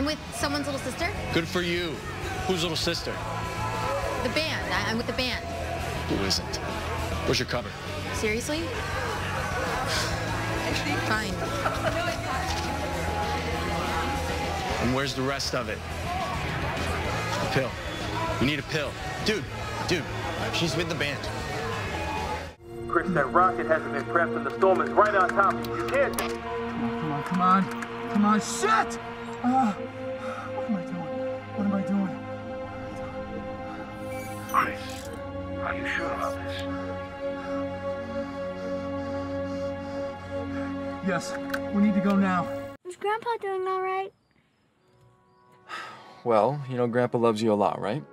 I'm with someone's little sister. Good for you. Whose little sister? The band. I- I'm with the band. Who isn't? Where's your cover? Seriously? Fine. And where's the rest of it? A pill. We need a pill. Dude, dude, she's with the band. Chris, that rocket hasn't been prepped and the storm is right on top of you. You can't. Come on, come on, come on, shit! What am I doing? What am I doing? Chris, are you sure about this? Yes, we need to go now. Is Grandpa doing all right? Well, you know, Grandpa loves you a lot, right?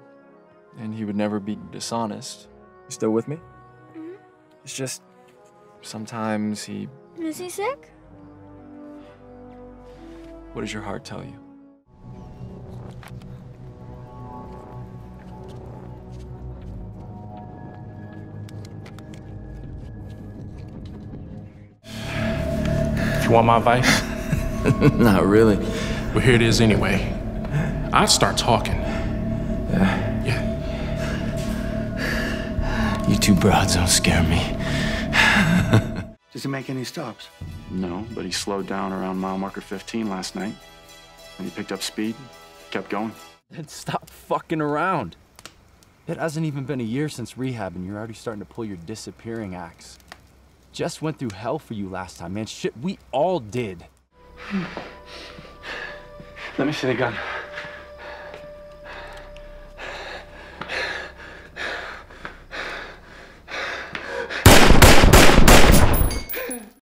And he would never be dishonest. You still with me? Mm. It's just sometimes he. Is he sick? What does your heart tell you? If you want my advice, Not really. well, here it is anyway. I'd start talking. Yeah. You two broads don't scare me. Does he make any stops? No, but he slowed down around mile marker 15 last night. And he picked up speed, kept going. Then stop fucking around. It hasn't even been a year since rehab, and you're already starting to pull your disappearing acts. Jess went through hell for you last time, man. Shit, we all did. Let me see the gun.